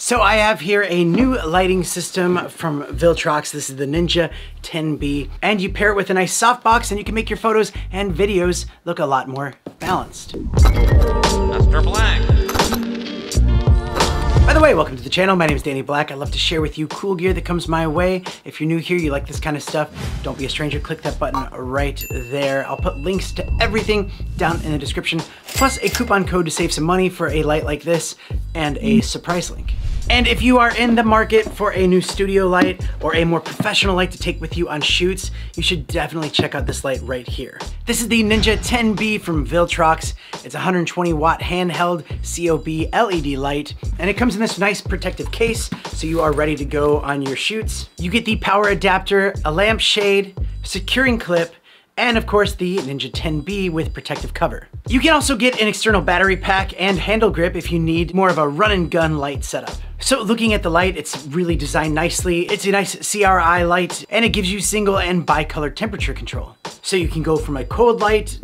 So I have here a new lighting system from Viltrox. This is the Ninja 10B. And you pair it with a nice softbox and you can make your photos and videos look a lot more balanced. Mr. Black. By the way, welcome to the channel. My name is Danny Black. I love to share with you cool gear that comes my way. If you're new here, you like this kind of stuff, don't be a stranger. Click that button right there. I'll put links to everything down in the description, plus a coupon code to save some money for a light like this and a surprise link. And if you are in the market for a new studio light or a more professional light to take with you on shoots, you should definitely check out this light right here. This is the Ninja 10B from Viltrox. It's a 120 watt handheld COB LED light, and it comes in this nice protective case, so you are ready to go on your shoots. You get the power adapter, a lamp shade, securing clip, and of course the Ninja 10B with protective cover. You can also get an external battery pack and handle grip if you need more of a run and gun light setup. So looking at the light, it's really designed nicely. It's a nice CRI light and it gives you single and bi-color temperature control. So you can go from a cold light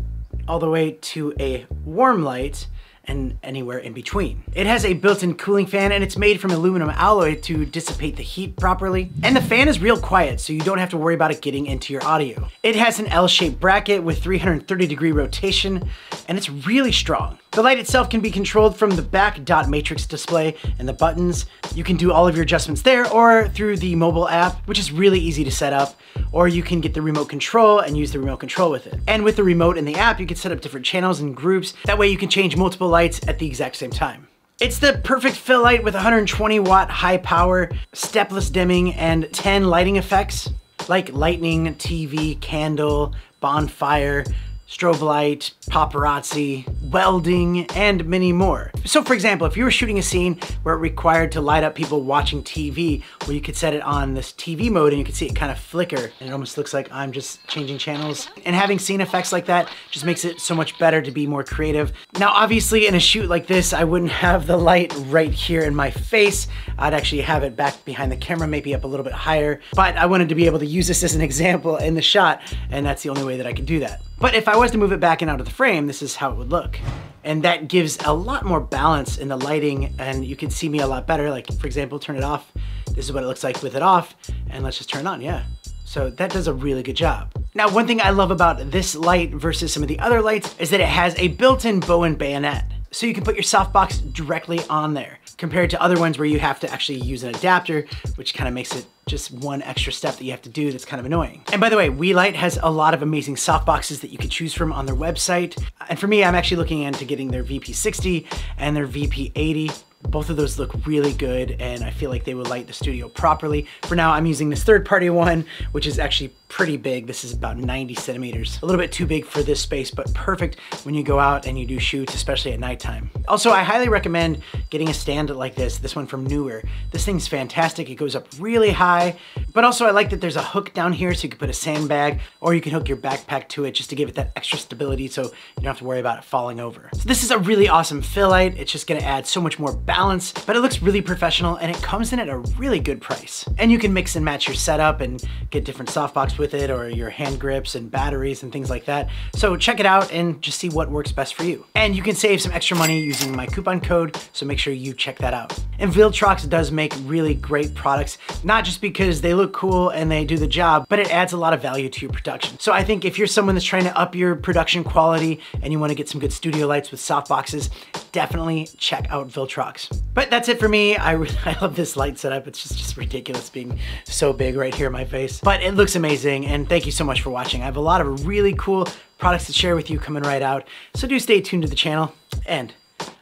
all the way to a warm light and anywhere in between. It has a built-in cooling fan and it's made from aluminum alloy to dissipate the heat properly. And the fan is real quiet, so you don't have to worry about it getting into your audio. It has an L-shaped bracket with 330 degree rotation, and it's really strong. The light itself can be controlled from the back dot matrix display and the buttons. You can do all of your adjustments there or through the mobile app, which is really easy to set up, or you can get the remote control and use the remote control with it. And with the remote and the app, you can set up different channels and groups. That way you can change multiple lights at the exact same time. It's the perfect fill light with 120 watt high power, stepless dimming, and 10 lighting effects like lightning, TV, candle, bonfire, strobe light, paparazzi, welding, and many more. So for example, if you were shooting a scene where it required to light up people watching TV, where you could set it on this TV mode and you could see it kind of flicker, and it almost looks like I'm just changing channels. And having scene effects like that just makes it so much better to be more creative. Now obviously in a shoot like this, I wouldn't have the light right here in my face. I'd actually have it back behind the camera, maybe up a little bit higher, but I wanted to be able to use this as an example in the shot, and that's the only way that I could do that. But if I was to move it back and out of the frame, this is how it would look. And that gives a lot more balance in the lighting and you can see me a lot better. Like for example, turn it off. This is what it looks like with it off. And let's just turn it on, yeah. So that does a really good job. Now, one thing I love about this light versus some of the other lights is that it has a built-in Bowens bayonet. So you can put your softbox directly on there compared to other ones where you have to actually use an adapter, which kind of makes it just one extra step that you have to do that's kind of annoying. And by the way, We-Lite has a lot of amazing softboxes that you can choose from on their website. And for me, I'm actually looking into getting their VP60 and their VP80 both of those look really good and I feel like they will light the studio properly. For now, I'm using this third party one, which is actually pretty big. This is about 90 centimeters. A little bit too big for this space, but perfect when you go out and you do shoots, especially at nighttime. Also, I highly recommend getting a stand like this, this one from Neewer. This thing's fantastic. It goes up really high, but also I like that there's a hook down here so you can put a sandbag or you can hook your backpack to it just to give it that extra stability so you don't have to worry about it falling over. So this is a really awesome fill light. It's just gonna add so much more balance, but it looks really professional and it comes in at a really good price. And you can mix and match your setup and get different softbox with it or your hand grips and batteries and things like that. So check it out and just see what works best for you. And you can save some extra money using my coupon code, so make sure you check that out. And Viltrox does make really great products, not just because they look cool and they do the job, but it adds a lot of value to your production. So I think if you're someone that's trying to up your production quality and you wanna get some good studio lights with softboxes, definitely check out Viltrox. But that's it for me. I, I love this light setup. It's just, just ridiculous being so big right here in my face. But it looks amazing and thank you so much for watching. I have a lot of really cool products to share with you coming right out. So do stay tuned to the channel and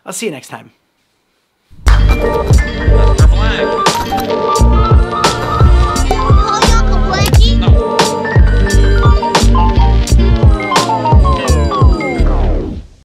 I'll see you next time. Mr. Black.